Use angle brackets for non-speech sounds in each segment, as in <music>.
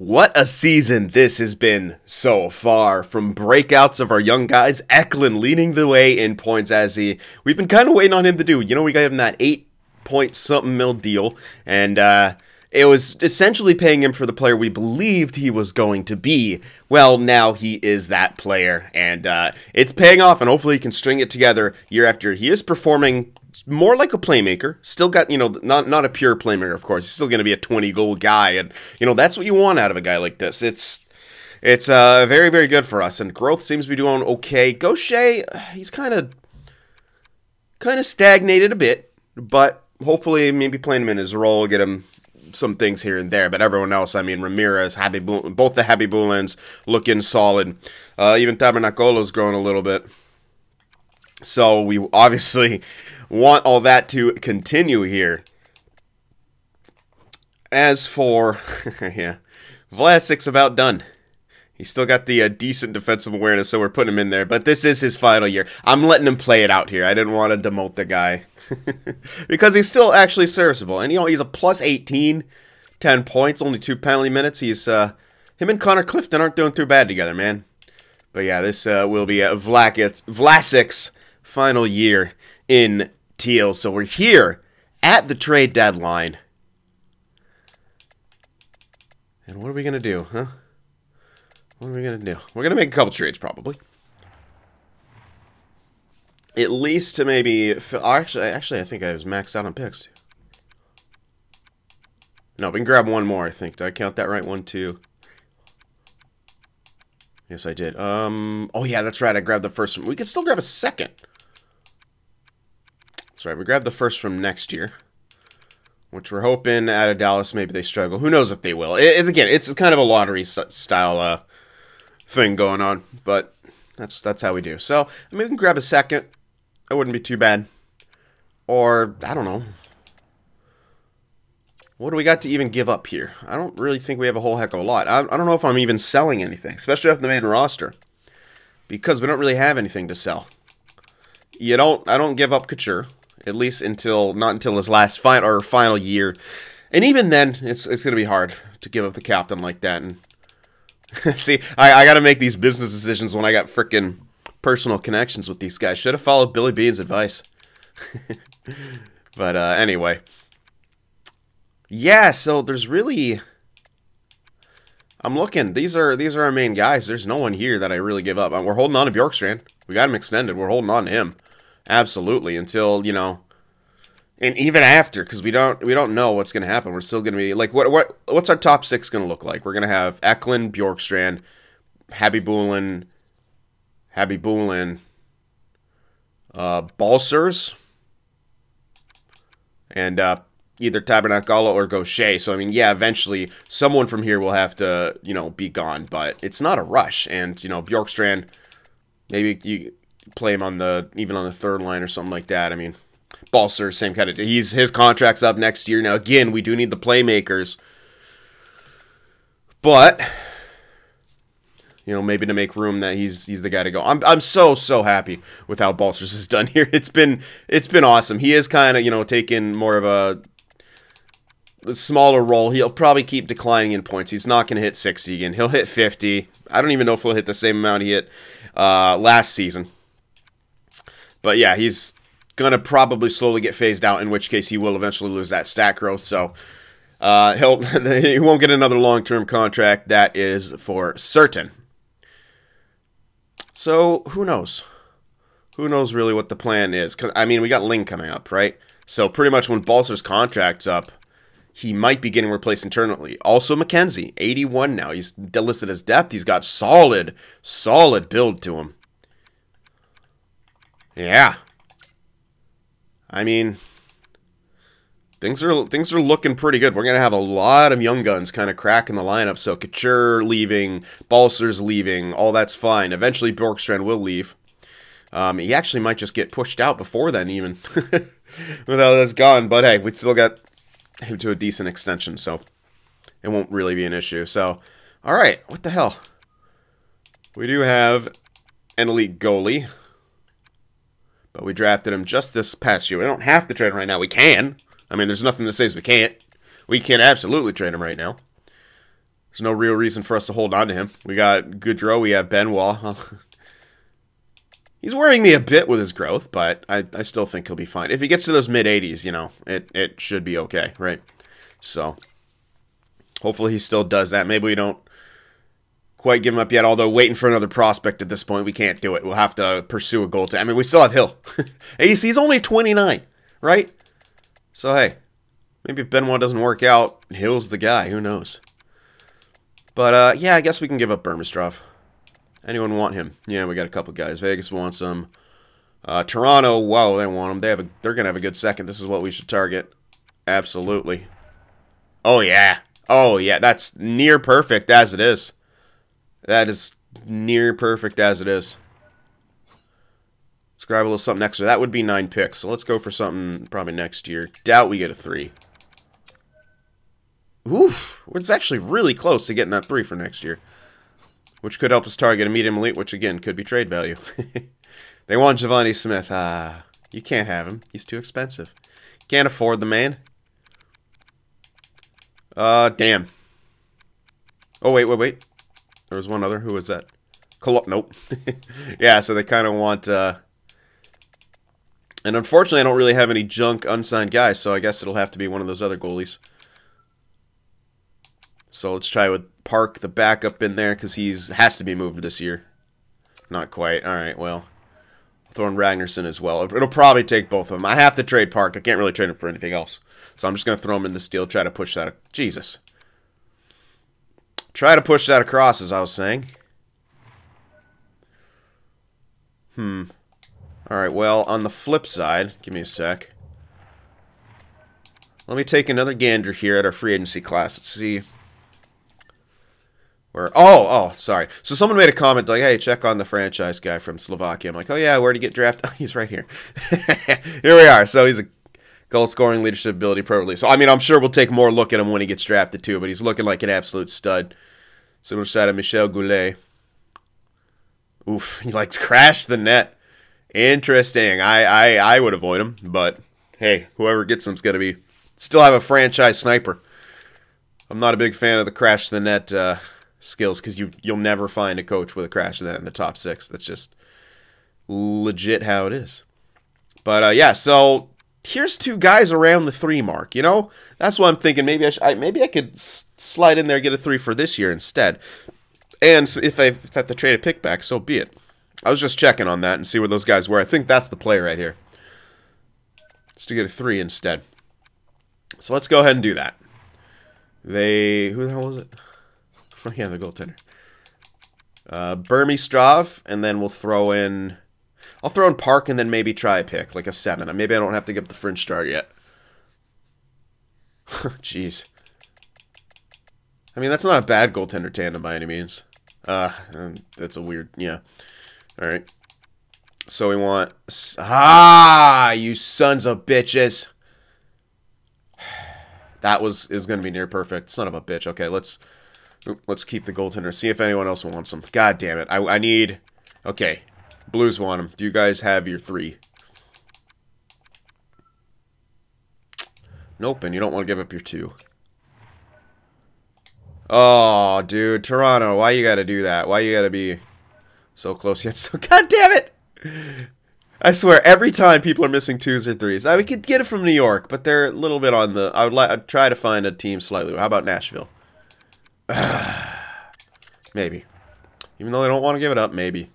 What a season this has been so far. From breakouts of our young guys, Eklund leading the way in points as he. We've been kind of waiting on him to do. You know, we got him that eight point something mil deal, and uh, it was essentially paying him for the player we believed he was going to be. Well, now he is that player, and uh, it's paying off, and hopefully he can string it together year after. Year. He is performing more like a playmaker. Still got, you know, not not a pure playmaker, of course. He's still going to be a 20 goal guy and you know, that's what you want out of a guy like this. It's it's uh very very good for us and growth seems to be doing okay. Gaucher, he's kind of kind of stagnated a bit, but hopefully maybe playing him in his role get him some things here and there, but everyone else, I mean, Ramirez, Happy both the Khabibulins looking solid. Uh, even Tabernacolo's growing a little bit. So we obviously want all that to continue here. As for, <laughs> yeah, Vlasic's about done. He's still got the uh, decent defensive awareness, so we're putting him in there. But this is his final year. I'm letting him play it out here. I didn't want to demote the guy. <laughs> because he's still actually serviceable. And, you know, he's a plus 18, 10 points, only two penalty minutes. He's, uh, him and Connor Clifton aren't doing too bad together, man. But yeah, this uh, will be uh, Vlasic's final year in Teal. So we're here at the trade deadline. And what are we going to do, huh? What are we going to do? We're going to make a couple trades, probably. At least to maybe... Actually, actually, I think I was maxed out on picks. No, we can grab one more, I think. Did I count that right? One, two. Yes, I did. Um. Oh, yeah, that's right. I grabbed the first one. We could still grab a second. That's right. We grabbed the first from next year, which we're hoping out of Dallas maybe they struggle. Who knows if they will? It, it's again, it's kind of a lottery style uh, thing going on, but that's that's how we do. So I mean, we can grab a second. It wouldn't be too bad. Or I don't know. What do we got to even give up here? I don't really think we have a whole heck of a lot. I, I don't know if I'm even selling anything, especially off the main roster, because we don't really have anything to sell. You don't. I don't give up Couture at least until not until his last final or final year. And even then, it's it's gonna be hard to give up the captain like that. And <laughs> see, I, I got to make these business decisions when I got freaking personal connections with these guys. Should have followed Billy Beane's advice. <laughs> but uh, anyway, yeah. So there's really, I'm looking. These are these are our main guys. There's no one here that I really give up. We're holding on to Bjorkstrand. We got him extended. We're holding on to him. Absolutely, until you know, and even after, because we don't we don't know what's going to happen. We're still going to be like, what what what's our top six going to look like? We're going to have Eklund, Bjorkstrand, Khabibulin, Happy Boolin, uh, Balcers, and uh, either Tabernacolo or Gaucher. So I mean, yeah, eventually someone from here will have to you know be gone, but it's not a rush. And you know, Bjorkstrand, maybe you play him on the even on the third line or something like that. I mean, Balcer, same kind of. He's his contract's up next year. Now again, we do need the playmakers, but you know maybe to make room that he's he's the guy to go. I'm I'm so so happy with how Balcers has <laughs> done here. It's been it's been awesome. He is kind of you know taking more of a a smaller role. He'll probably keep declining in points. He's not going to hit 60 again. He'll hit 50. I don't even know if he'll hit the same amount he hit uh, last season. But yeah, he's going to probably slowly get phased out, in which case he will eventually lose that stat growth. So uh, he'll <laughs> he won't get another long term contract. That is for certain. So who knows? Who knows really what the plan is? Because I mean, we got Ling coming up, right? So pretty much when Balcer's contract's up, he might be getting replaced internally. Also, McKenzie, 81 now. He's listed as depth. He's got solid, solid build to him. Yeah. I mean, things are things are looking pretty good. We're gonna have a lot of young guns kind of cracking the lineup. So Couture leaving, Balcer's leaving, all that's fine. Eventually, Bjorkstrand will leave. Um, he actually might just get pushed out before then, even. <laughs> Without that's gone, but hey, we still got him to a decent extension, so it won't really be an issue. So, all right, what the hell? We do have an elite goalie. But we drafted him just this past year. We don't have to trade him right now. We can. I mean, there's nothing that says we can't. We can absolutely trade him right now. There's no real reason for us to hold on to him. We got Goodrow, we have Benoit. <laughs> He's worrying me a bit with his growth, but I, I still think he'll be fine. If he gets to those mid 80s, you know, it, it should be okay, right? So, hopefully he still does that. Maybe we don't quite give him up yet, although waiting for another prospect at this point, we can't do it. We'll have to pursue a goal. I mean, we still have Hill. <laughs> he's, he's only 29, right? So, hey, maybe if Benoit doesn't work out, Hill's the guy. Who knows? But, uh, yeah, I guess we can give up Burmistrov. Anyone want him? Yeah, we got a couple guys. Vegas wants him. Uh, Toronto, whoa, they want him. They have a, they're gonna have a good second. This is what we should target. Absolutely. Oh yeah. Oh yeah. That's near perfect as it is. That is near perfect as it is. Let's grab a little something extra. That would be nine picks. So let's go for something probably next year. Doubt we get a three. Oof. It's actually really close to getting that three for next year which could help us target a medium elite, which again could be trade value. <laughs> they want Giovanni Smith. Ah, you can't have him. He's too expensive. Can't afford the man. Uh, damn. Oh, wait, wait, wait. There was one other. Who was that? Col nope. <laughs> yeah, so they kind of want... Uh... And unfortunately, I don't really have any junk unsigned guys, so I guess it'll have to be one of those other goalies. So let's try with Park, the backup, in there because he's has to be moved this year. Not quite. All right, well, I'll throw in Ragnarsson as well. It'll probably take both of them. I have to trade Park. I can't really trade him for anything else. So I'm just going to throw him in this deal, try to push that. Jesus. Try to push that across, as I was saying. Hmm. All right, well, on the flip side, give me a sec. Let me take another gander here at our free agency class. Let's see where oh oh sorry. So someone made a comment like, "Hey, check on the franchise guy from Slovakia." I'm like, "Oh yeah, where did he get drafted? <laughs> Oh, he's right here. <laughs> here we are." So he's a goal scoring, leadership ability, pro So I mean, I'm sure we'll take more look at him when he gets drafted too. But he's looking like an absolute stud. Similar side of Michel Goulet. Oof, he likes crash the net. Interesting. I I I would avoid him, but hey, whoever gets him's gonna be still have a franchise sniper. I'm not a big fan of the crash the net. Uh, skills because you you'll never find a coach with a crash of that in the top six. That's just legit how it is. But uh, yeah, so here's two guys around the three mark. You know, that's what I'm thinking. Maybe I, I maybe I could s- slide in there get a three for this year instead. And if I have to trade a pick back, so be it. I was just checking on that and see where those guys were. I think that's the play right here. Just to get a three instead. So let's go ahead and do that. They who the hell was it? Oh, <laughs> yeah, the goaltender. Uh, Burmistrov, and then we'll throw in... I'll throw in Park and then maybe try a pick, like a 7. Maybe I don't have to give the French star yet. <laughs> Jeez. I mean, that's not a bad goaltender tandem by any means. Uh, that's a weird... Yeah. Alright. So we want... Ah, you sons of bitches. <sighs> That was is going to be near perfect. Son of a bitch. Okay, let's Let's keep the goaltender. See if anyone else wants him. God damn it. I, I need... Okay. Blues want him. Do you guys have your three? Nope, and you don't want to give up your two. Oh, dude. Toronto, why you gotta do that? Why you gotta be so close yet so... <laughs> God damn it! I swear, every time people are missing twos or threes, I, we could get it from New York, but they're a little bit on the... I would like. I'd try to find a team slightly. How about Nashville? <sighs> maybe. Even though they don't want to give it up, maybe.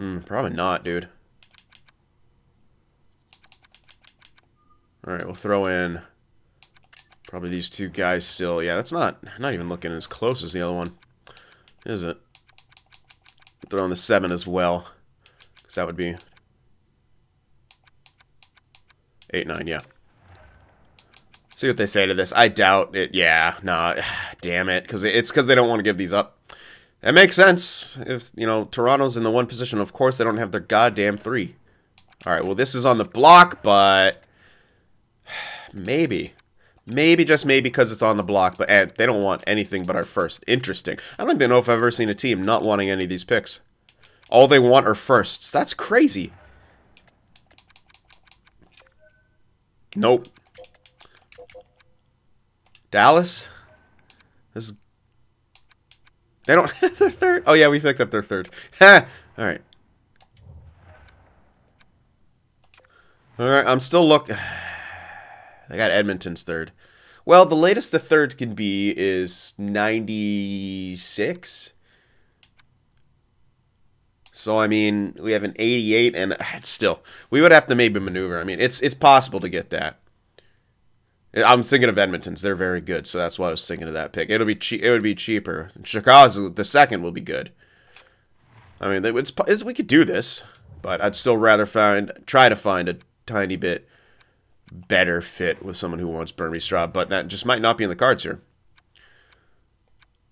Hmm, probably not, dude. Alright, we'll throw in probably these two guys still. Yeah, that's not not even looking as close as the other one. Is it? Throw in the 7 as well. Because that would be... 8, 9, yeah. See what they say to this. I doubt it. Yeah, nah, <sighs> damn it. Because it's because they don't want to give these up. That makes sense. If, you know, Toronto's in the one position, of course they don't have their goddamn three. Alright, well, this is on the block, but... <sighs> Maybe. Maybe, just maybe, because it's on the block, but and they don't want anything but our first. Interesting. I don't even know if I've ever seen a team not wanting any of these picks. All they want are firsts. That's crazy. Nope. Dallas? This they don't <laughs> have their third. Oh yeah, we picked up their third. Ha! <laughs> All right. All right, I'm still looking. <sighs> They got Edmonton's third. Well, the latest the third can be is 96. So I mean, we have an 88, and <sighs> still, we would have to maybe maneuver. I mean, it's it's possible to get that. I'm thinking of Edmonton's; they're very good, so that's why I was thinking of that pick. It'll be che- it would be cheaper. Chicago, the second will be good. I mean, it's, it's we could do this, but I'd still rather find try to find a tiny bit better fit with someone who wants Burmistrov, but that just might not be in the cards here.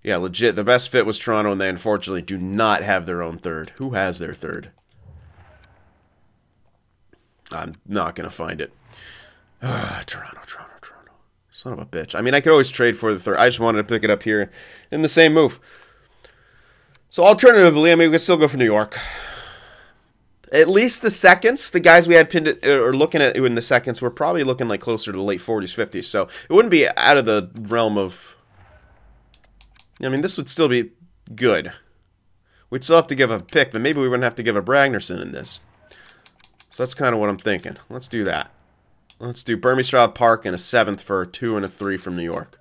Yeah, legit. The best fit was Toronto, and they unfortunately do not have their own third. Who has their third? I'm not going to find it. <sighs> Toronto, Toronto, Toronto. Son of a bitch. I mean, I could always trade for the third. I just wanted to pick it up here in the same move. So alternatively, I mean, we could still go for New York at least the seconds, the guys we had pinned uh, or looking at in the seconds were probably looking like closer to the late 40s, 50s. So it wouldn't be out of the realm of. I mean, this would still be good. We'd still have to give a pick, but maybe we wouldn't have to give a Ragnarsson in this. So that's kind of what I'm thinking. Let's do that. Let's do Burmese Park and a seventh for a two and a three from New York.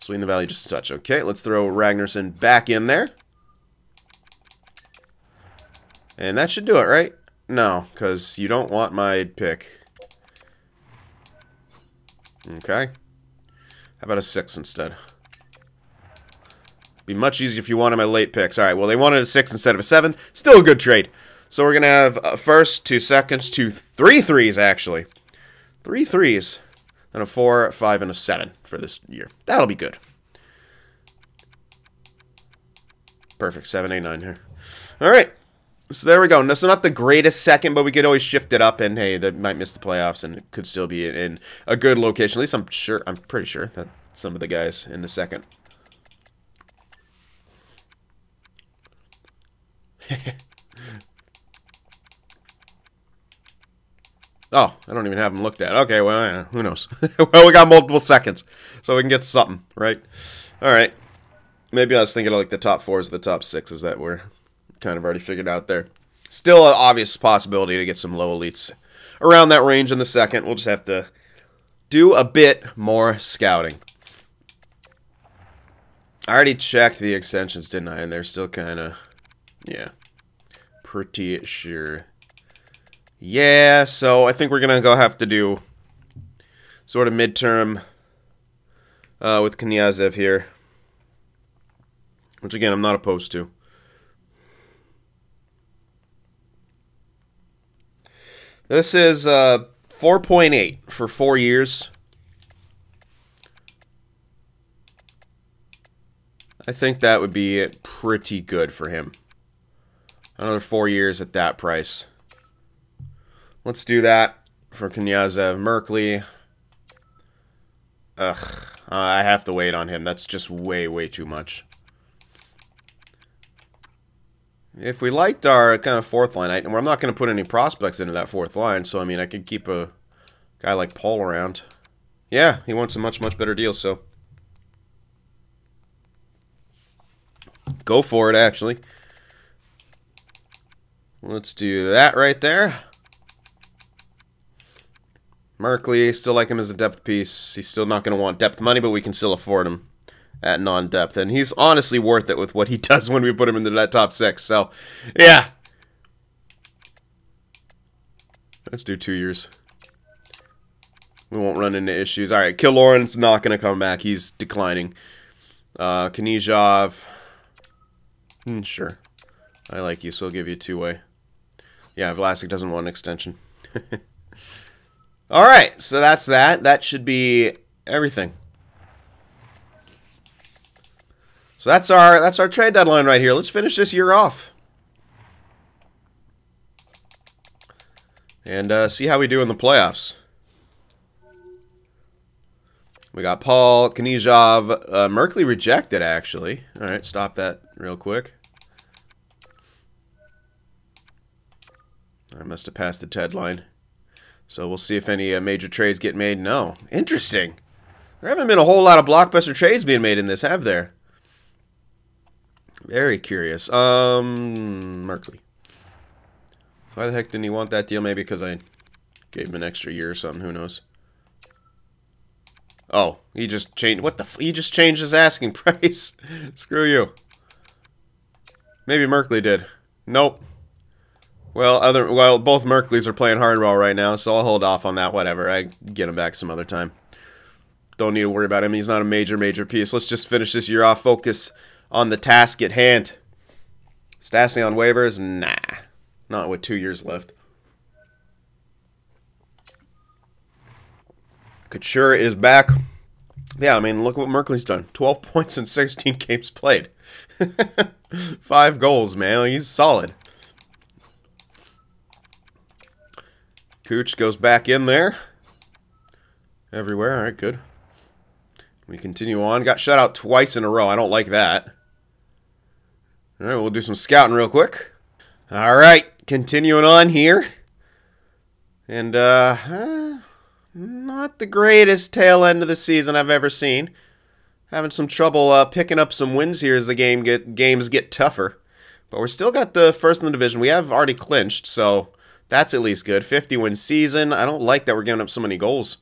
Sweeten the Valley just a touch. Okay, let's throw Ragnarsson back in there. And that should do it, right? No, because you don't want my pick. Okay. How about a 6 instead? Be much easier if you wanted my late picks. All right, well, they wanted a 6 instead of a 7. Still a good trade. So we're going to have a first, two seconds, two, three threes, actually. Three threes. And a 4, a 5, and a 7 for this year. That'll be good. Perfect. Seven, eight, nine here. All right. So there we go. No, so not the greatest second, but we could always shift it up, and hey, they might miss the playoffs, and it could still be in a good location. At least I'm sure. I'm pretty sure that some of the guys in the second. <laughs> oh, I don't even have them looked at. Okay, well, yeah, who knows? <laughs> well, we got multiple seconds, so we can get something, right? All right. Maybe I was thinking of like the top fours, the top sixes that were kind of already figured out there. Still an obvious possibility to get some low elites around that range in the second. We'll just have to do a bit more scouting. I already checked the extensions, didn't I? And they're still kind of, yeah, pretty sure. Yeah, so I think we're going to go have to do sort of midterm uh, with Knyazev here. Which, again, I'm not opposed to. This is uh, 4.8 for four years. I think that would be pretty good for him. Another four years at that price. Let's do that for Knyazev. Merkley. Ugh. Uh, I have to wait on him. That's just way, way too much. If we liked our kind of fourth line, I, I'm not going to put any prospects into that fourth line, so I mean, I could keep a guy like Paul around. Yeah, he wants a much, much better deal, so. Go for it, actually. Let's do that right there. Merkley, still like him as a depth piece. He's still not going to want depth money, but we can still afford him at non-depth, and he's honestly worth it with what he <laughs> does when we put him into that top six. So, yeah. Let's do two years. We won't run into issues. All right, Killorn's not going to come back. He's declining. Uh, Knyazev. Hmm, sure. I like you, so I'll give you two-way. Yeah, Vlasic doesn't want an extension. <laughs> All right, so that's that. That should be everything. So that's our that's our trade deadline right here. Let's finish this year off. And uh, see how we do in the playoffs. We got Paul, Knyazev, uh, Merkley rejected, actually. All right, stop that real quick. I must have passed the deadline. So we'll see if any uh, major trades get made. No. Interesting. There haven't been a whole lot of blockbuster trades being made in this, have there? Very curious. Um, Merkley. Why the heck didn't he want that deal? Maybe because I gave him an extra year or something. Who knows? Oh, he just changed. What the? he just changed his asking <laughs> price. Screw you. Maybe Merkley did. Nope. Well, other well, both Merkleys are playing hardball right now, so I'll hold off on that. Whatever, I get him back some other time. Don't need to worry about him. He's not a major, major piece. Let's just finish this year off. Focus on the task at hand. Stastny on waivers? Nah, not with two years left. Couture is back. Yeah, I mean, look what Merkley's done. 12 <laughs> points in 16 games played. <laughs> Five goals, man. He's solid. Cooch goes back in there. Everywhere. All right, good. We continue on. Got shut out twice in a row. I don't like that. All right, we'll do some scouting real quick. All right, continuing on here. And, uh, uh, not the greatest tail end of the season I've ever seen. Having some trouble uh, picking up some wins here as the game get games get tougher. But we're still got the first in the division. We have already clinched, so that's at least good. 50 win season. I don't like that we're giving up so many goals.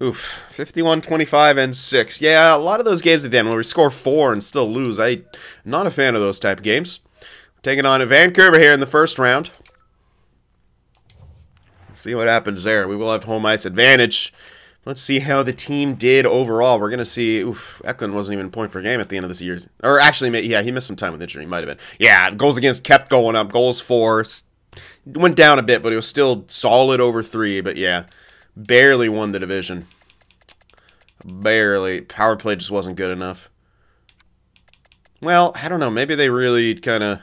Oof, 51, 25, and 6. Yeah, a lot of those games at the end where we score 4 and still lose. I'm not a fan of those type of games. Taking on a Vancouver here in the first round. Let's see what happens there. We will have home ice advantage. Let's see how the team did overall. We're going to see... Oof, Eklund wasn't even point per game at the end of this year. Or actually, yeah, he missed some time with injury. He might have been. Yeah, goals against kept going up. Goals for... Went down a bit, but it was still solid over three. But yeah, barely won the division. Barely. Power play just wasn't good enough. Well, I don't know. Maybe they really kind of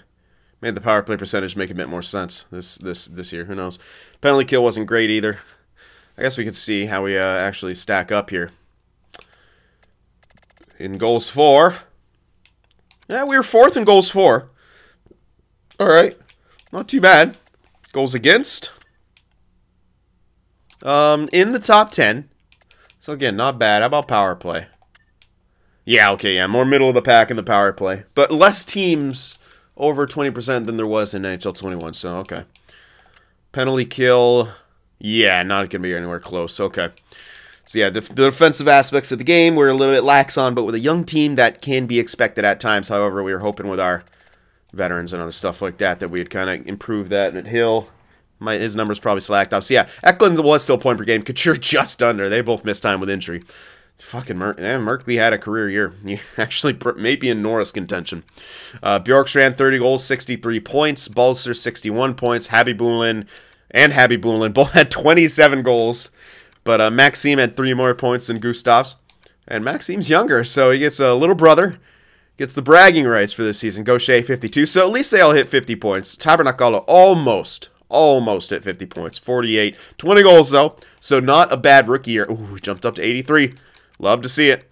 made the power play percentage make a bit more sense this this this year. Who knows? Penalty kill wasn't great either. I guess we could see how we uh, actually stack up here. In goals for, yeah, we were fourth in goals for. All right, not too bad. Goals against, um, in the top ten. So again, not bad. How about power play? Yeah, okay, yeah, more middle of the pack in the power play, but less teams over 20% than there was in NHL 21. So okay, penalty kill. Yeah, not going to be anywhere close. Okay. So yeah, the, the, defensive aspects of the game we're a little bit lax on, but with a young team that can be expected at times. However, we were hoping with our veterans and other stuff like that that we'd kind of improve that. And Hill, my, his numbers probably slacked off. So yeah, Eklund was still point per game. Couture <laughs> just under. They both missed time with injury. Fucking Mer Merkley had a career year. <laughs> He actually maybe in Norris contention. Uh, Bjorkstrand 30 goals, 63 points. Balcer 61 points. Khabibulin and Khabibulin both had 27 goals. But uh, Maxime had three more points than Gustavs. And Maxime's younger, so he gets a little brother. Gets the bragging rights for this season. Gaucher 52. So at least they all hit 50 points. Tabernacolo almost, almost at 50 points. 48. 20 goals, though. So not a bad rookie year. Ooh, jumped up to 83. Love to see it.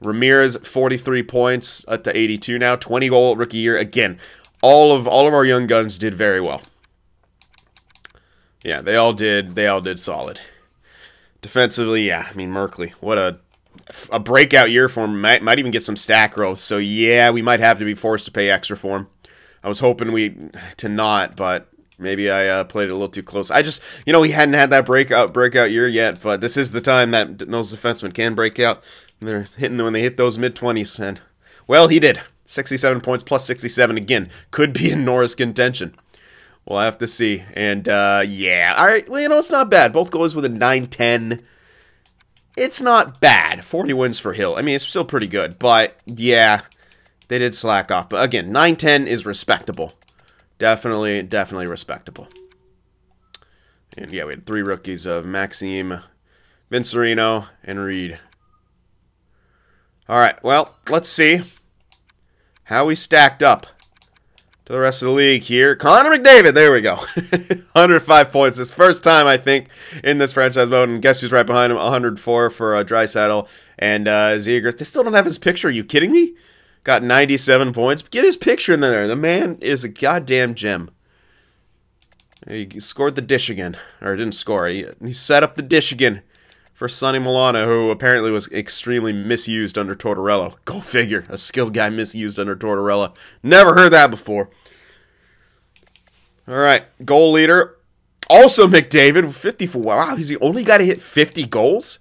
Ramirez 43 points up to 82 now. 20 goal rookie year. Again, all of all of our young guns did very well. Yeah, they all did. They all did solid. Defensively, yeah. I mean, Merkley, what a a breakout year for him. Might, might even get some stack growth. So yeah, we might have to be forced to pay extra for him. I was hoping we to not, but maybe I uh, played it a little too close. I just, you know, he hadn't had that breakout breakout year yet, but this is the time that those defensemen can break out. They're hitting when they hit those mid twenties, and well, he did. 67 points plus 67 again. Could be in Norris contention. We'll have to see. And uh, yeah, all right. Well, you know, it's not bad. Both goals with a 9-10. It's not bad. 40 wins for Hill. I mean, it's still pretty good. But yeah, they did slack off. But again, 9-10 is respectable. Definitely, definitely respectable. And yeah, we had three rookies of Maxime, Vincerino, and Reed. All right, well, let's see how we stacked up to the rest of the league here. Connor McDavid, there we go. <laughs> 105 points. His first time, I think, in this franchise mode. And guess who's right behind him? 104 for uh, saddle and uh, Zegras. They still don't have his picture. Are you kidding me? Got 97 points. Get his picture in there. The man is a goddamn gem. He scored the dish again. Or didn't score. He, he set up the dish again for Sonny Milano, who apparently was extremely misused under Tortorella. Go figure. A skilled guy misused under Tortorella. Never heard that before. All right. Goal leader. Also McDavid, 54. Wow, he's the only guy to hit 50 goals?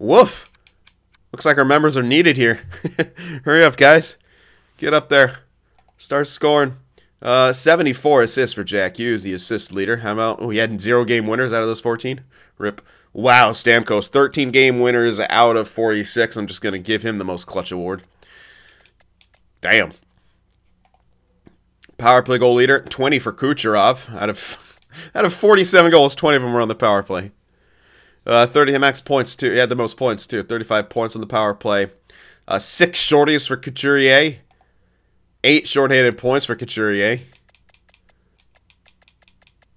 Woof. Looks like our members are needed here. <laughs> Hurry up, guys. Get up there. Start scoring. Uh, 74 assists for Jack Hughes, the assist leader. How about, oh, he had zero game winners out of those 14? Rip. Wow, Stamkos, 13 game winners out of 46. I'm just going to give him the most clutch award. Damn. Power play goal leader, 20 for Kucherov. Out of <laughs> out of 47 goals, 20 of them were on the power play. Uh, 30 max points, too. He had the most points, too. 35 points on the power play. Uh, six shorties for Couturier. Eight shorthanded points for Couturier.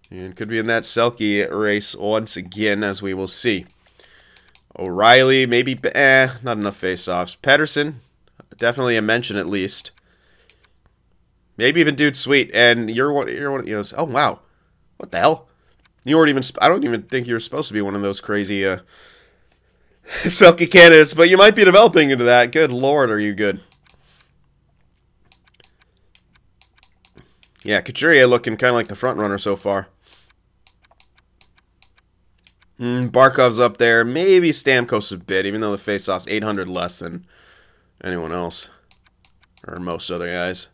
And could be in that Selke race once again, as we will see. O'Reilly, maybe, eh, not enough face-offs. Pedersen, definitely a mention at least. Maybe even Dude Sweet, and you're one, you're one, oh wow, what the hell? You weren't even, I don't even think you're supposed to be one of those crazy, uh, <laughs> Selke candidates, but you might be developing into that. Good lord, are you good? Yeah, Couturier looking kind of like the front runner so far. Mm, Barkov's up there. Maybe Stamkos a bit, even though the faceoff's 800 less than anyone else. Or most other guys.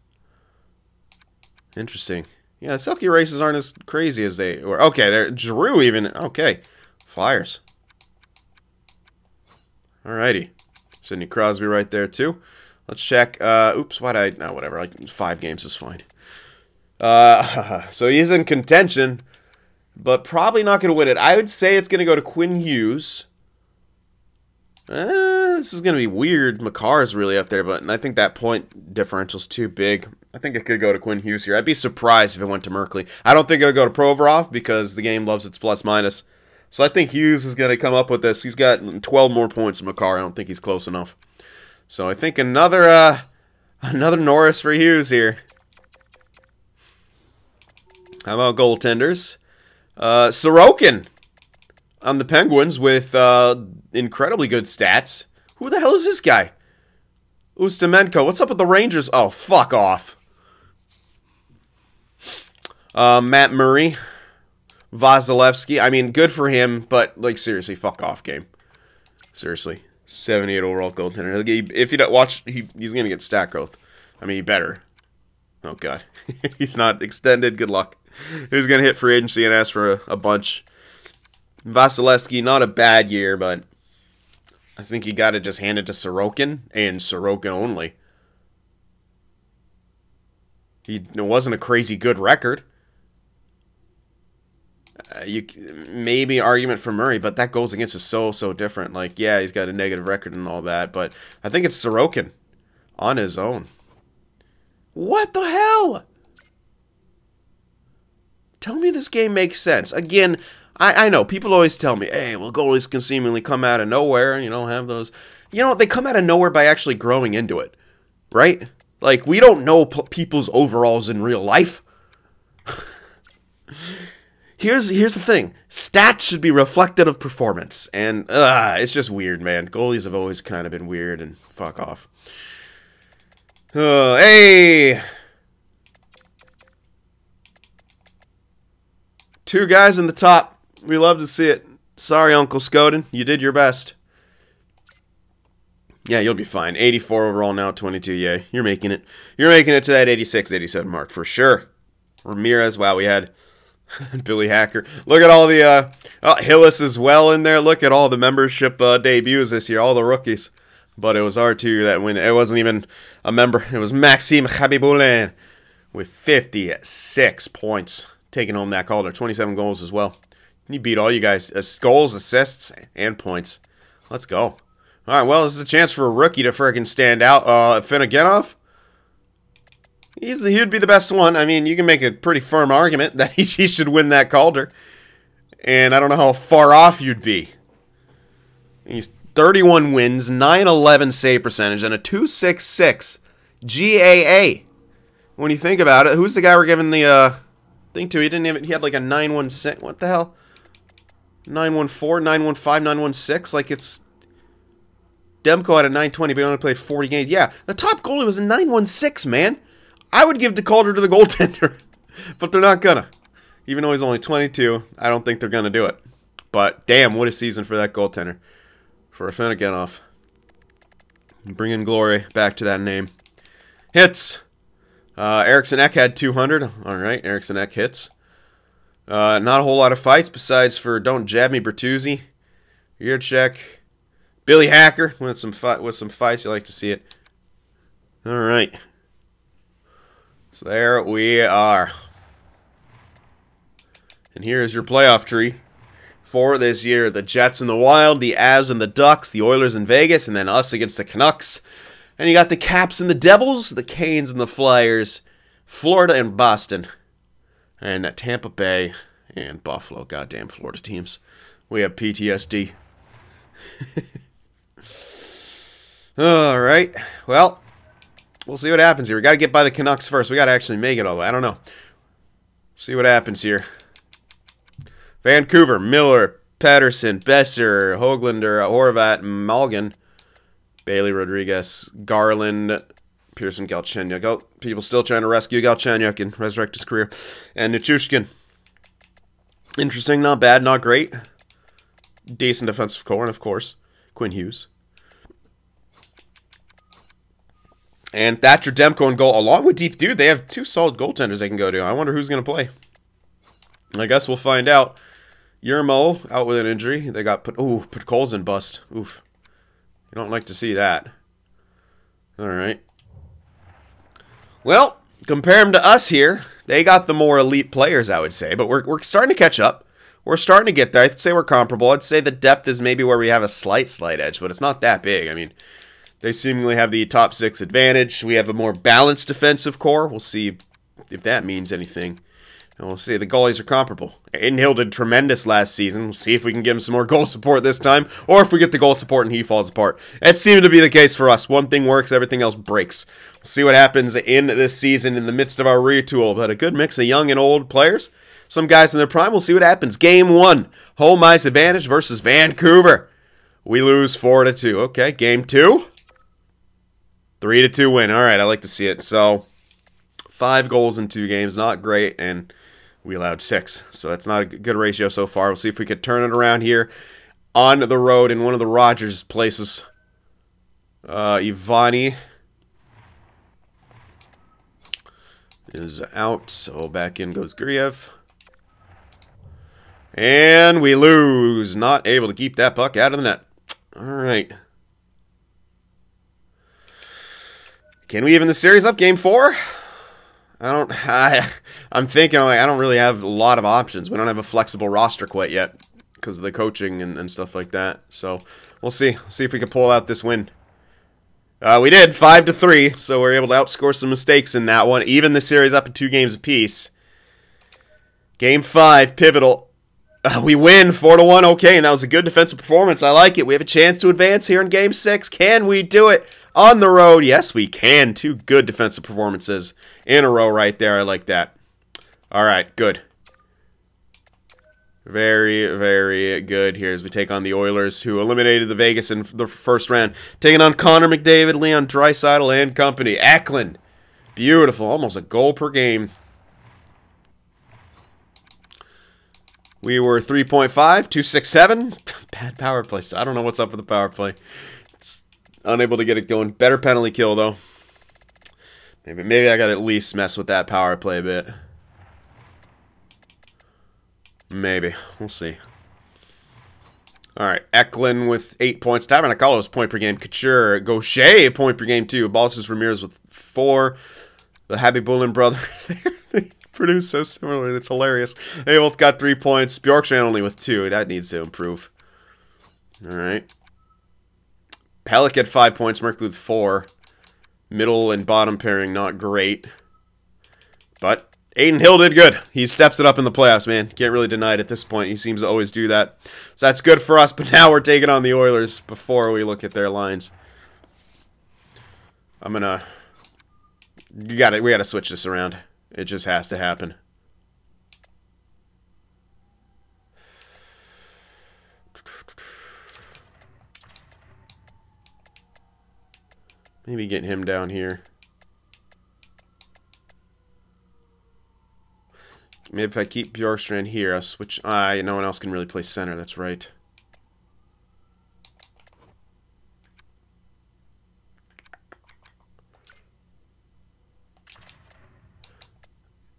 Interesting. Yeah, the Selke races aren't as crazy as they were. Okay, there. Drew even. Okay. Flyers. Alrighty. Sidney Crosby right there, too. Let's check. Uh, oops, why'd I... No, whatever. Like, five games is fine. Uh, <laughs> so he's in contention but probably not going to win it. I would say it's going to go to Quinn Hughes. Uh, this is going to be weird. is really up there, but I think that point differential is too big. I think it could go to Quinn Hughes here. I'd be surprised if it went to Merkley. I don't think it'll go to Provorov because the game loves its plus minus. So I think Hughes is going to come up with this. He's got 12 more points than Makar. I don't think he's close enough. So I think another uh, another Norris for Hughes here. How about goaltenders? Uh, Sorokin on the Penguins with uh, incredibly good stats. Who the hell is this guy? Ustimenko. What's up with the Rangers? Oh, fuck off. Uh, Matt Murray. Vasilevskiy. I mean, good for him, but, like, seriously, fuck off game. Seriously. 78 overall goaltender. If you don't watch, he, he's going to get stat growth. I mean, he better. Oh, God. <laughs> he's not extended. Good luck. Who's going to hit free agency and ask for a, a bunch. Vasilevskiy, not a bad year, but I think you got to just hand it to Sorokin and Sorokin only. He it wasn't a crazy good record. Uh, you maybe argument for Murray, but that goes against is so so different. Like, yeah, he's got a negative record and all that, but I think it's Sorokin on his own. What the hell? Tell me this game makes sense. Again, I, I know people always tell me, hey, well, goalies can seemingly come out of nowhere and, you know, have those. You know, they come out of nowhere by actually growing into it, right? Like, we don't know people's overalls in real life. <laughs> here's here's the thing stats should be reflective of performance and uh, it's just weird man goalies have always kind of been weird and fuck off uh, <sighs> hey Two guys in the top. We love to see it. Sorry, Uncle Skoden. You did your best. Yeah, you'll be fine. 84 overall now, 22. Yeah, you're making it. You're making it to that 86, 87 mark for sure. Ramirez, wow, we had <laughs> Billy Hacker. Look at all the, uh, oh, Hillis as well in there. Look at all the membership uh, debuts this year, all the rookies. But it was R2 that win. It wasn't even a member. It was Maxime Khabibulin with 56 points taking home that Calder. 27 goals as well. He beat all you guys. As Goals, assists, and points. Let's go. All right, well, this is a chance for a rookie to freaking stand out. Uh, Afinogenov? He's the, he'd be the best one. I mean, you can make a pretty firm argument <laughs> that he, he should win that Calder. And I don't know how far off you'd be. He's 31 wins, 911 save percentage, and a 266 GAA. When you think about it, who's the guy we're giving the uh, thing too. He didn't even. He had like a nine one six. What the hell? 914, 915, 916. Like it's. Demko had a 920, but he only played 40 games. Yeah, the top goalie was a 916, man. I would give the Calder to the <laughs> goaltender, but they're not gonna. Even though he's only 22, I don't think they're gonna do it. But damn, what a season for that goaltender. For Afinogenov. Bringing glory back to that name. Hits. Uh, Eriksson Ek had 200. All right, Eriksson Ek hits. Uh, not a whole lot of fights besides for Don't Jab Me Bertuzzi. Ear check. Billy Hacker with some fight with some fights. You like to see it. All right. So there we are. And here is your playoff tree for this year. The Jets and the Wild, the Avs and the Ducks, the Oilers in Vegas, and then us against the Canucks. And you got the Caps and the Devils, the Canes and the Flyers, Florida and Boston, and that Tampa Bay and Buffalo. Goddamn Florida teams. We have PTSD. <laughs> all right. Well, we'll see what happens here. We got to get by the Canucks first. We got to actually make it all the way. I don't know. See what happens here. Vancouver, Miller, Pettersson, Boeser, Hoglander, Horvat, Malgin, Bailey Rodriguez, Garland, Pearson, Galchenyuk. Oh, people still trying to rescue Galchenyuk and resurrect his career. And Nichushkin. Interesting, not bad, not great. Decent defensive core, and of course, Quinn Hughes. And Thatcher Demko and goal, along with Deep Dude, they have two solid goaltenders they can go to. I wonder who's going to play. I guess we'll find out. Yermo out with an injury. They got put. Ooh, put Coles in bust. Oof. You don't like to see that. All right. Well, compare them to us here. They got the more elite players, I would say, but we're, we're starting to catch up. We're starting to get there. I'd say we're comparable. I'd say the depth is maybe where we have a slight, slight edge, but it's not that big. I mean, they seemingly have the top six advantage. We have a more balanced defensive core. We'll see if that means anything. And we'll see. The goalies are comparable. Adin Hill did tremendous last season. We'll see if we can give him some more goal support this time, or if we get the goal support and he falls apart. That seemed to be the case for us. One thing works, everything else breaks. We'll see what happens in this season in the midst of our retool. But a good mix of young and old players. Some guys in their prime. We'll see what happens. Game one, home ice advantage versus Vancouver. We lose four to two. Okay, game two. Three to two win. All right, I like to see it. So five goals in two games, not great, and we allowed six. So that's not a good ratio so far. We'll see if we could turn it around here on the road in one of the Rogers places. Uh, Ivani is out, so back in goes Guriev. And we lose. Not able to keep that puck out of the net. All right. Can we even the series up? Game four? I don't. <laughs> I, I'm thinking like I don't really have a lot of options. We don't have a flexible roster quite yet because of the coaching and, and stuff like that. So we'll see. See if we can pull out this win. Uh, we did five to three, so we're able to outscore some mistakes in that one. Even the series up in two games apiece. Game five, pivotal. Uh, we win four to one. Okay, and that was a good defensive performance. I like it. We have a chance to advance here in Game six. Can we do it? On the road, yes, we can. Two good defensive performances in a row right there. I like that. All right, good. Very, very good here as we take on the Oilers, who eliminated the Vegas in the first round. Taking on Connor McDavid, Leon Draisaitl, and company. Eklund. Beautiful. Almost a goal per game. We were 3.5, 267. <laughs> Bad power play. I don't know what's up with the power play. It's Unable to get it going. Better penalty kill, though. Maybe, maybe I got to at least mess with that power play a bit. Maybe. We'll see. All right. Eklund with eight points. Tabernacolo's point per game. Couture. Gaucher, point per game, too. Balcers Ramirez with four. The Khabibulin brother. <laughs> they produce so similarly. It's hilarious. They both got three points. Bjorkstrand only with two. That needs to improve. All right. Pelech at five points, Merkley with four. Middle and bottom pairing not great. But Adin Hill did good. He steps it up in the playoffs, man. Can't really deny it at this point. He seems to always do that. So that's good for us, <laughs> but now we're taking on the Oilers before we look at their lines. I'm going to you got it. We got to switch this around. It just has to happen. Maybe get him down here. Maybe if I keep Bjorkstrand here, I'll switch... Ah, no one else can really play center, that's right.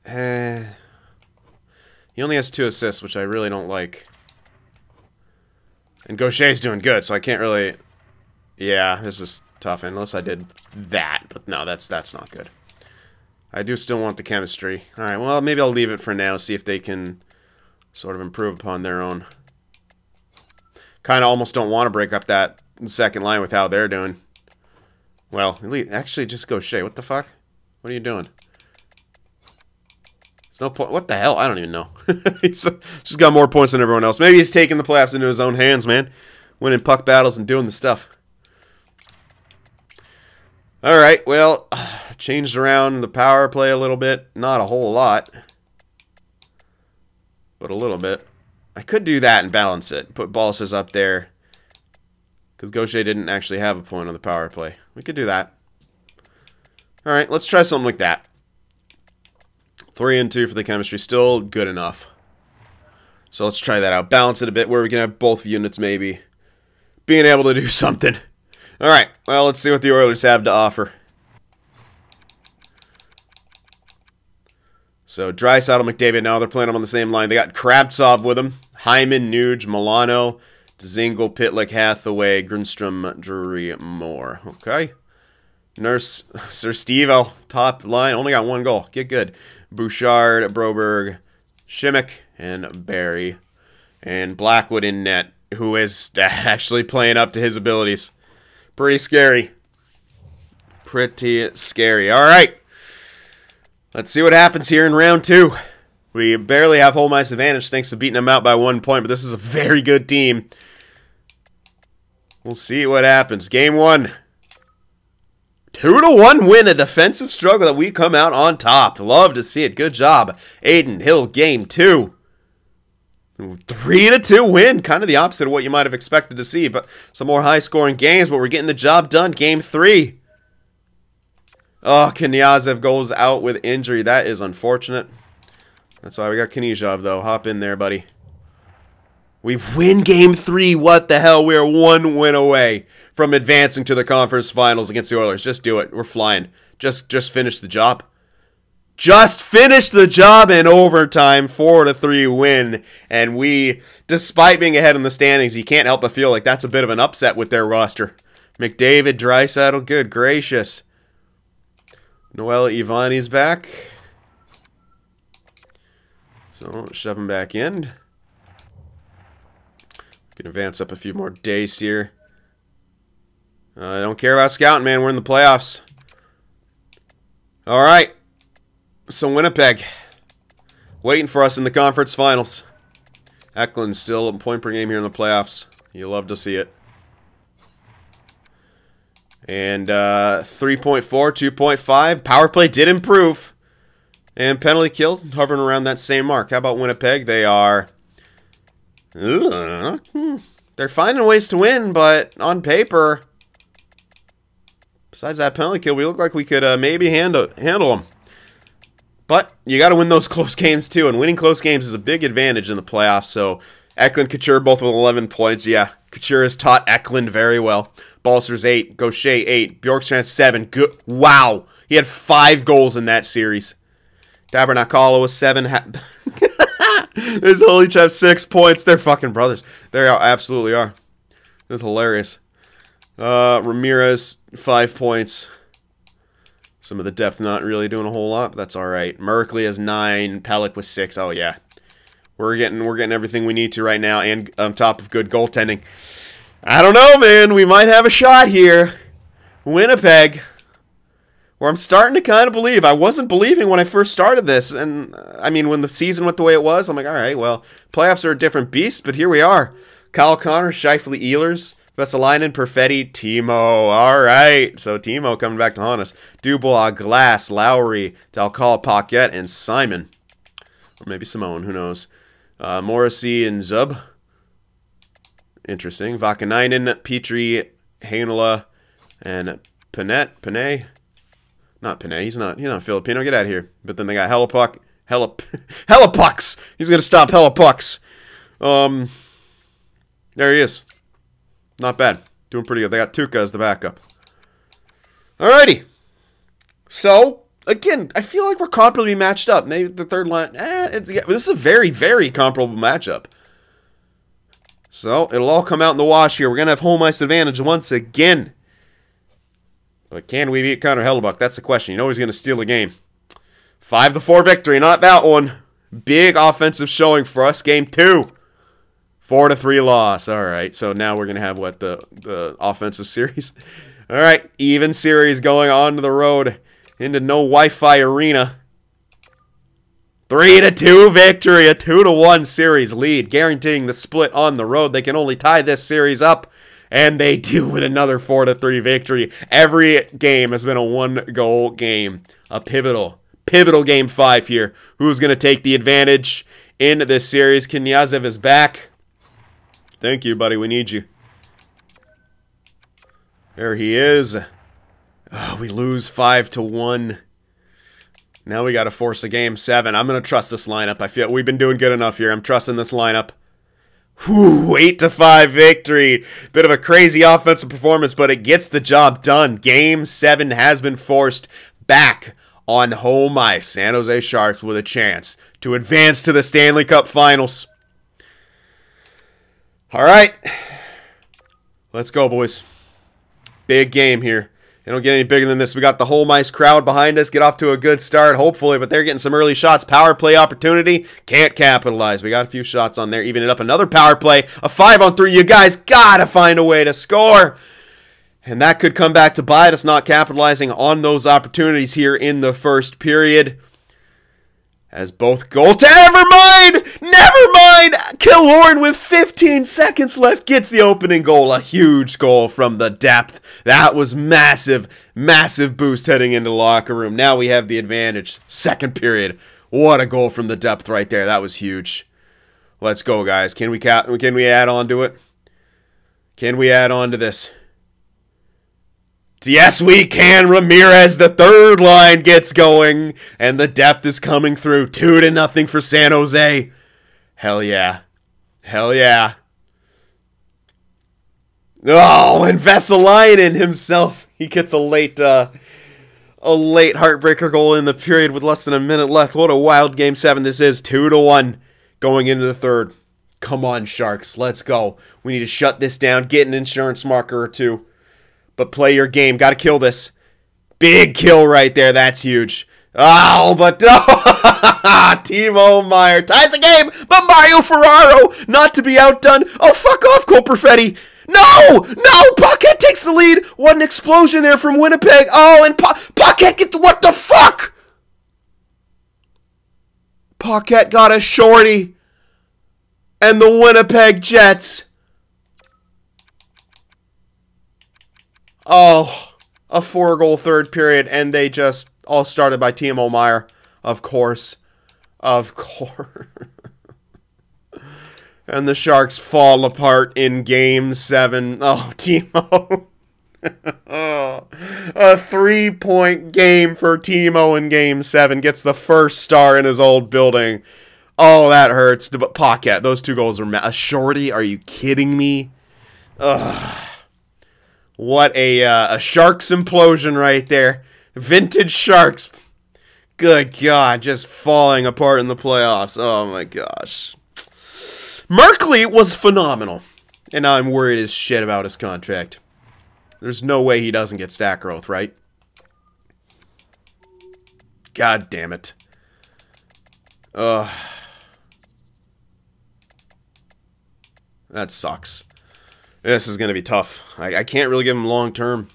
Eh... He only has two assists, which I really don't like. And Gaucher's doing good, so I can't really... Yeah, this is tough, unless I did that. But no, that's that's not good. I do still want the chemistry. Alright, well, maybe I'll leave it for now, see if they can sort of improve upon their own. Kind of almost don't want to break up that second line with how they're doing. Well, actually, just Gaucher. What the fuck? What are you doing? There's no point. What the hell? I don't even know. <laughs> he's just got more points than everyone else. Maybe he's taking the playoffs into his own hands, man. Winning puck battles and doing the stuff. All right, well, <sighs> changed around the power play a little bit. Not a whole lot, but a little bit. I could do that and balance it. Put Balcers up there because Gaucher didn't actually have a point on the power play. We could do that. All right, let's try something like that. Three and two for the chemistry. Still good enough. So let's try that out. Balance it a bit where we can have both units maybe being able to do <laughs> something. Alright, well, let's see what the Oilers have to offer. So, Draisaitl, McDavid, now they're playing them on the same line. They got Kravtsov with them. Hyman, Nuge, Milano, Zingle, Pitlick, Hathaway, Grundstrom, Drury, Moore. Okay. Nurse, <laughs> Sir Steve oh, top line, only got one goal. Get good. Bouchard, Broberg, Simek, and Barrie. And Blackwood in net, who is <laughs> actually playing up to his abilities. Pretty scary. Pretty scary. All right. Let's see what happens here in round two. We barely have home ice advantage thanks to beating them out by one point, but this is a very good team. We'll see what happens. Game one. Two to one win, a defensive struggle that we come out on top. Love to see it. Good job, Adin Hill. Game two, three to two win. Kind of the opposite of what you might have expected to see, but some more high scoring games. But we're getting the job done. Game three. Oh, Knyazev goes out with injury. That is unfortunate. That's why we got Knyzhov, though. Hop in there, buddy. We win game three. What the hell? We're one win away from advancing to the conference finals against the Oilers. Just do it. We're flying. Just just finish the job. Just finished the job in overtime, four to three win, and we, despite being ahead in the standings, you can't help but feel like that's a bit of an upset with their roster. McDavid, Draisaitl, good gracious. Noel Ivani's back. So shove him back in. Can advance up a few more days here. Uh, I don't care about scouting, man. We're in the playoffs. All right. So Winnipeg waiting for us in the conference finals. Eklund's still a point per game here in the playoffs. You love to see it. And uh, 3.4, 2.5. Power play did improve. And penalty kill hovering around that same mark. How about Winnipeg? They are... Ugh, they're finding ways to win, but on paper... Besides that penalty kill, we look like we could uh, maybe handle handle them. But you got to win those <laughs> close games too, and winning close games is a big advantage in the playoffs. So Eklund, Couture both with 11 points. Yeah, Couture has taught Eklund very well. Balcers 8, Gaucher 8, Bjorkstrand 7. Good. Wow. He had 5 goals in that series. Tabernacolo was 7. <laughs> There's only have 6 points. They're fucking brothers. They absolutely are. That's hilarious. Uh, Ramirez, five points. Some of the depth not really doing a whole lot, but that's all right. Merkley has nine. Pelech with six. Oh yeah, we're getting we're getting everything we need to right now, and on top of good goaltending. I don't know, man. We might have a shot here. Winnipeg, where I'm starting to kind of believe. I wasn't believing when I first started this, and I mean when the season went the way it was. I'm like, all right, well, playoffs are a different beast, but here we are. Kyle Connor, Scheifele Ehlers. Vesalainen, Perfetti, Timo. All right. So Timo coming back to haunt us. Dubois, Glass, Lowry, Dalcal, Paquette, and Simon. Or maybe Simone. Who knows? Uh, Morrissey and Zub. interesting. Vaakanainen, Petry, Heinola, and Panet, Panay. Not Panay. He's not. He's not Filipino. Get out of here. But then they got Hellapuk. Hella, <laughs> Hellapucks. He's gonna stop Hellapucks. Um, there he is. Not bad. Doing pretty good. They got Tuukka as the backup. Alrighty. So again, I feel like we're comparably matched up. Maybe the third line. Eh, it's, yeah, this is a very, very comparable matchup. So it'll all come out in the wash here. We're gonna have home ice advantage once again. But can we beat Connor Hellebuyck? That's the question. You know he's gonna steal the game. Five to four victory, not that one. Big offensive showing for us. Game two. Four to three loss. All right. So now we're gonna have what the the offensive series. <laughs> All right, even series going on to the road into no Wi-Fi arena. Three to two victory, a two to one series lead, guaranteeing the split on the road. They can only tie this series up, and they do <laughs> with another four to three victory. Every game has been a one goal game, a pivotal, pivotal game five here. Who's going to take the advantage in this series? Knyazev is back. Thank you, buddy. We need you. There he is. Oh, we lose five to one. Now we got to force a game seven. I'm gonna trust this lineup. I feel we've been doing good enough here. I'm trusting this lineup. Whew, eight to five victory. Bit of a crazy offensive performance, but it gets the job done. Game seven has been forced back on home ice. San Jose Sharks with a chance to advance to the Stanley Cup Finals. All right, let's go, boys. Big game here. It don't get any bigger than this. We got the whole mice crowd behind us. Get off to a good start, hopefully, but they're getting some early shots. Power play opportunity. Can't capitalize. We got a few shots on there. Even it up another power play. A five on three. You guys gotta find a way to score. And that could come back to bite us not capitalizing on those opportunities here in the first period. As both goal never mind, never mind. Killorn with 15 seconds left gets the opening goal. A huge goal from the depth. That was massive, massive boost heading into the locker room. Now we have the advantage. Second period. What a goal from the depth right there. That was huge. Let's go, guys. Can we can we add on to it? Can we add on to this? Yes, we can. Ramirez, the third line gets going, and the depth is coming through. Two to nothing for San Jose. Hell yeah. Hell yeah. Oh, and Vesalainen himself, he gets a late, uh, a late heartbreaker goal in the period with less than a minute left. What a wild game seven this is. Two to one going into the third. Come on, Sharks. Let's go. We need to shut this down. Get an insurance marker or two but play your game. Got to kill this. Big kill right there. That's huge. Oh, but <laughs> oh, <laughs> Timo Meier ties the game, but Mario Ferraro not to be outdone. Oh, fuck off, Cole Perfetti. No, no, Paquette takes the lead. What an explosion there from Winnipeg. Oh, and pa- Paquette the, what the fuck? Paquette got a shorty. And the Winnipeg Jets Oh, a four goal third period, and they just all started by Timo Meier, of course. Of course. <laughs> and the Sharks fall apart in game seven. <laughs> Oh, Timo. <laughs> a three point game for Timo in game seven. Gets the first star in his old building. Oh, that hurts. But Paquette, those two goals are a shorty. Are you kidding me? Ugh. What a uh, a sharks implosion right there. Vintage sharks. Good God, just falling apart in the playoffs. Oh my gosh. Merkley was phenomenal. And now I'm worried as shit about his contract. There's no way he doesn't get stat growth, right? God damn it. Ugh. That sucks. This is going to be tough. I, I can't really give him long term.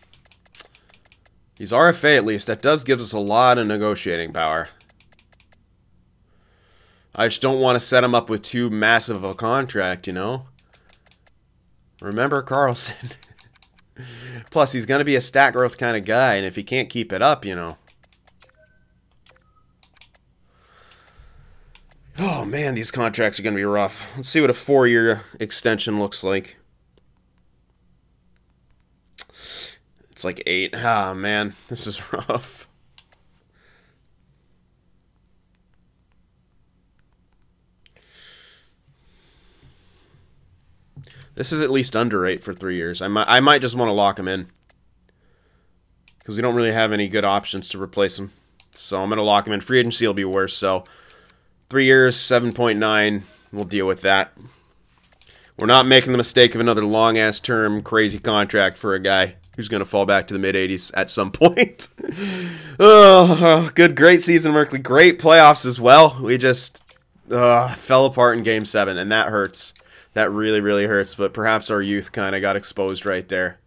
He's RFA at least. That does give us a lot of negotiating power. I just don't want to set him up with too massive of a contract, you know? Remember Karlsson. <laughs> Plus, he's going to be a stat growth kind of guy, and if he can't keep it up, you know. Oh, man, these contracts are going to be rough. Let's see what a four-year extension looks like. It's like eight. Ah, man, this is <laughs> rough. This is at least under eight for three years. I might, I might just want to lock him in because we don't really have any good options to replace him. So I'm going to lock him in. Free agency will be worse. So three years, 7.9. We'll deal with that. We're not making the mistake of another long ass term, crazy contract for a guy who's going to fall back to the mid 80s at some <laughs> point. oh, good, great season, Merkley. Great playoffs as well. We just uh, fell apart in game seven, and that hurts. That really, really hurts, but perhaps our youth kind of got exposed right there.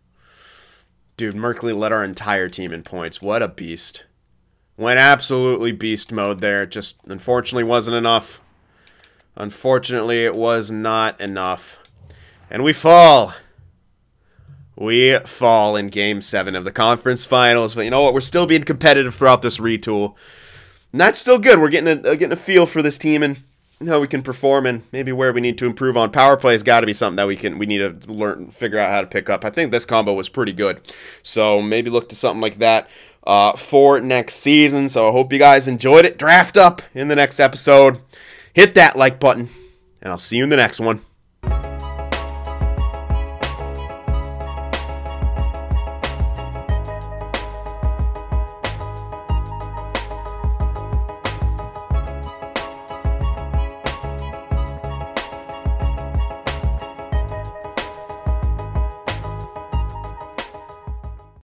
Dude, Merkley led our entire team in points. What a beast. Went absolutely beast mode there. Just unfortunately wasn't enough. Unfortunately, it was not enough. And we fall. We fall in game seven of the conference finals. But you know what? We're still being competitive throughout this retool. And that's still good. We're getting a, getting a feel for this team and how we can perform and maybe where we need to improve on. Power play has got to be something that we can we need to learn figure out how to pick up. I think this combo was pretty good, so maybe look to something like that uh, for next season. So I hope you guys enjoyed it. Draft up in the next episode. Hit that like button, and I'll see you in the next one.